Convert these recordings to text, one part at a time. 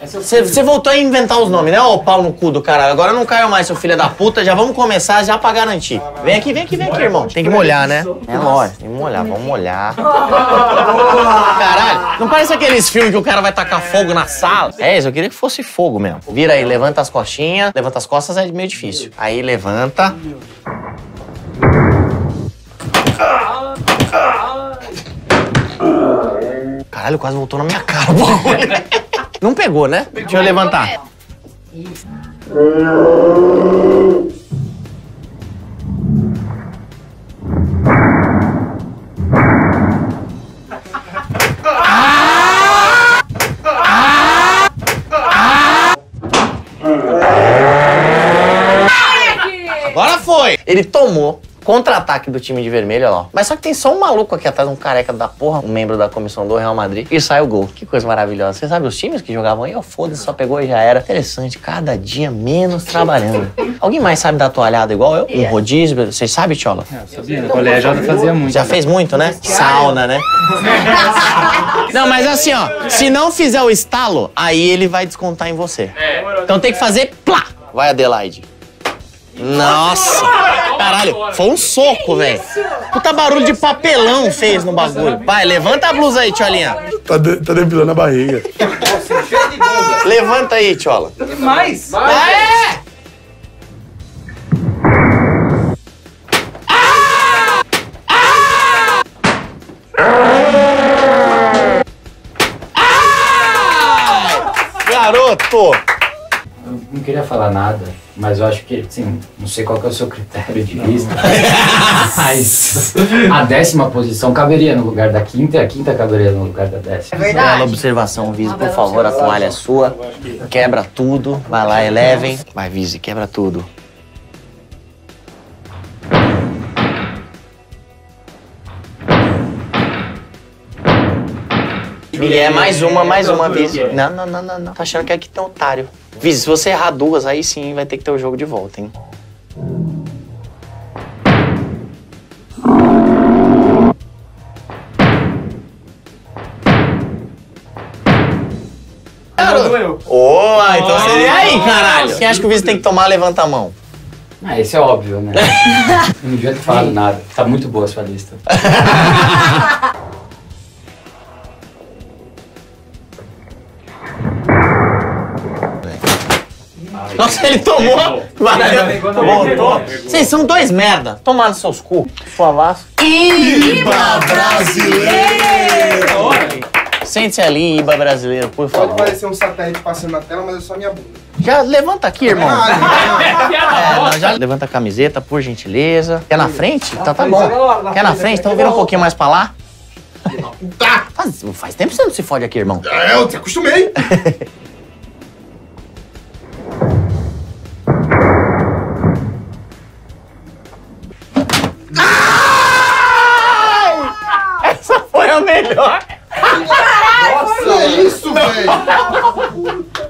Você você voltou a inventar os nomes, né? Ô, pau no cu do caralho. Agora não caiu mais, seu filho da puta. Já vamos começar já pra garantir. Vem aqui, vem aqui, vem aqui, irmão. Tem que molhar, né? É lógico, tem que molhar. Vamos molhar. Caralho, não parece aqueles filmes que o cara vai tacar fogo na sala? É isso, eu queria que fosse fogo mesmo. Vira aí, levanta as costinhas. Levanta as costas é meio difícil. Aí levanta. Caralho, quase voltou na minha cara o bagulho. Não pegou, né? Deixa eu levantar. Agora foi! Ele tomou contra-ataque do time de vermelho, lá. Mas só que tem só um maluco aqui atrás, um careca da porra, um membro da comissão do Real Madrid, e sai o gol. Que coisa maravilhosa. Você sabe os times que jogavam aí? Eu foda-se, só pegou e já era. Interessante, cada dia menos trabalhando. Alguém mais sabe dar toalhada igual eu? Um rodízio? Vocês sabem, Tchola? Sabia, no colégio eu fazia muito. Já fez muito, né? Sauna, né? Não, mas assim, ó, se não fizer o estalo, aí ele vai descontar em você. Então tem que fazer plá. Vai, Adelaide. Nossa! Caralho, foi um soco, velho. Puta barulho de papelão fez no bagulho. Vai, levanta a blusa aí, Tcholinha. Tá, de- tá depilando a barriga. Levanta aí, Tchola. Mais! É! Garoto! Eu não queria falar nada, mas eu acho que, assim, não sei qual que é o seu critério de vista, mas a décima posição caberia no lugar da quinta e a quinta caberia no lugar da décima. Bela observação, Vise, por favor, a toalha é sua. Quebra tudo. Vai lá, elevem. Vai, Vise, quebra tudo. E é mais uma, mais uma, Vise. Não, não, não, não, não. Tá achando que aqui tem otário. Vise, se você errar duas, aí sim vai ter que ter o jogo de volta, hein? Ô, então seria aí, caralho. Quem acha que o Vise tem que tomar, levanta a mão. Ah, esse é óbvio, né? Eu não devia ter falado nada. Tá muito boa a sua lista. Nossa, ele tomou. Valeu. Voltou. Vocês são dois merda. Tomaram seus cu. Laço. Iba brasileiro! Sente-se ali, Iba brasileiro, por Pode favor. parecer um satélite passando na tela, mas é só minha bunda. Já levanta aqui, irmão. Ah, É, não, já levanta a camiseta, por gentileza. Quer na frente? Tá, tá bom. Quer na frente? Então vira um pouquinho mais pra lá. Faz, faz tempo que você não se fode aqui, irmão. É, eu te acostumei. melhor. Nossa, é isso, velho.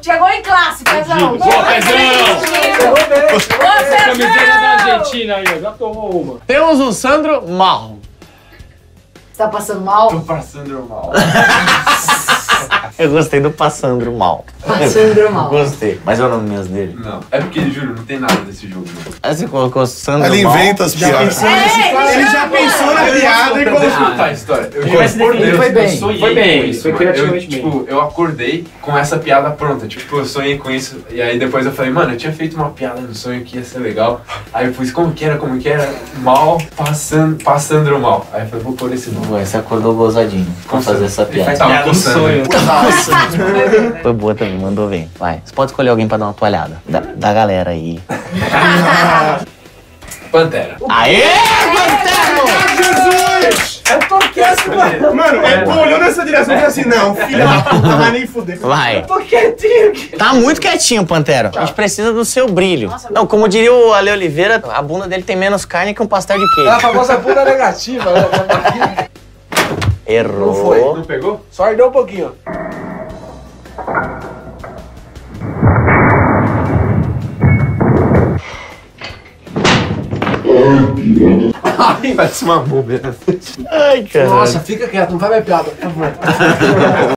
Chegou em classe, Pezão. Boa, Pezão! Boa, Camiseta Pezão! da Argentina aí, ó. Já tomou uma. Temos o Sandro Marro. Você tá passando mal? Passando mal. Eu gostei do Passandro Mal. Passando mal. Gostei. Mas é o nome mesmo dele. Não, é porque, juro, não tem nada desse jogo. Não. Aí você colocou Sandro Ele Mal. inventa as piadas. Ele já pensou na piada e Eu vou colocou. contar a história. Eu, se por Deus, foi bem, eu sonhei foi bem, com isso, foi criativamente eu, tipo, eu acordei com essa piada pronta. Tipo, eu sonhei com isso. E aí depois eu falei, mano, eu tinha feito uma piada no sonho que ia ser legal. Aí eu pus como que era, como que era? Mal, passando, passando mal. Aí eu falei, vou pôr esse nome. Ué, você acordou gozadinho pra fazer essa piada. Tava coçando. Foi boa também, mandou bem. Vai. Você pode escolher alguém pra dar uma toalhada. Da, da galera aí. Pantera. Aê, Pantero! Jesus! Eu tô quieto, mano. Mano, é, tu olhou nessa direção e falou assim, não, filha da puta, vai nem fuder. Vai. Tô quietinho aqui. Tá muito quietinho, Pantero. A gente precisa do seu brilho. Não, como diria o Ale Oliveira, a bunda dele tem menos carne que um pastel de A queijo. famosa bunda negativa. né? Errou. Não pegou? Só ardeu um pouquinho. Ai, vai se uma bobeira. Ai, cara. Nossa, fica quieto, não vai mais piada, por favor.